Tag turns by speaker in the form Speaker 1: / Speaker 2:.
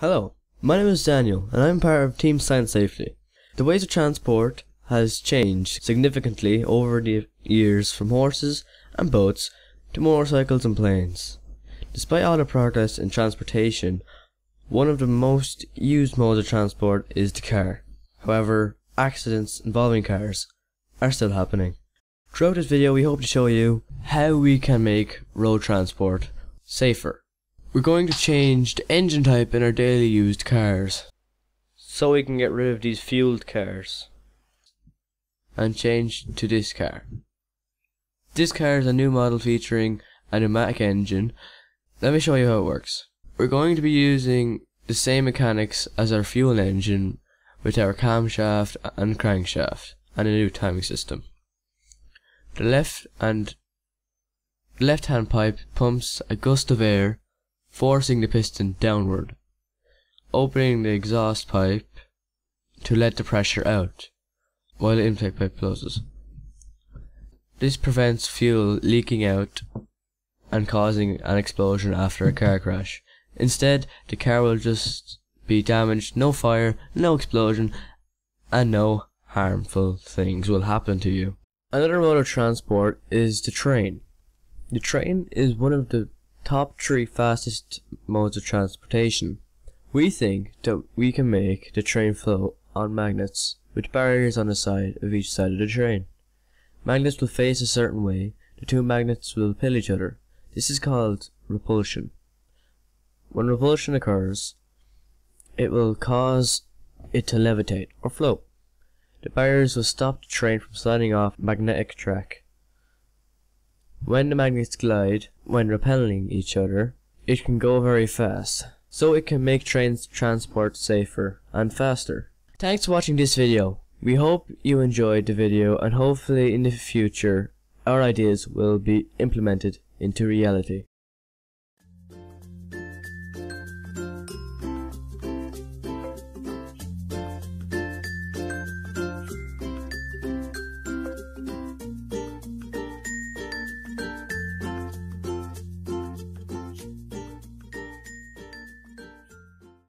Speaker 1: Hello, my name is Daniel, and I'm part of Team Science Safety. The ways of transport has changed significantly over the years from horses and boats to motorcycles and planes. Despite all the progress in transportation, one of the most used modes of transport is the car. However, accidents involving cars are still happening. Throughout this video we hope to show you how we can make road transport safer. We're going to change the engine type in our daily used cars so we can get rid of these fueled cars and change to this car. This car is a new model featuring a pneumatic engine. Let me show you how it works. We're going to be using the same mechanics as our fuel engine with our camshaft and crankshaft and a new timing system. The left and left hand pipe pumps a gust of air, forcing the piston downward, opening the exhaust pipe to let the pressure out, while the intake pipe closes. This prevents fuel leaking out and causing an explosion after a car crash. Instead, the car will just be damaged, no fire, no explosion, and no harmful things will happen to you. Another mode of transport is the train. The train is one of the top three fastest modes of transportation. We think that we can make the train float on magnets with barriers on the side of each side of the train. Magnets will face a certain way, the two magnets will repel each other. This is called repulsion. When repulsion occurs, it will cause it to levitate or float. The barriers will stop the train from sliding off magnetic track. When the magnets glide, when repelling each other, it can go very fast, so it can make trains transport safer and faster. Thanks for watching this video. We hope you enjoyed the video and hopefully in the future our ideas will be implemented into reality.